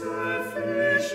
This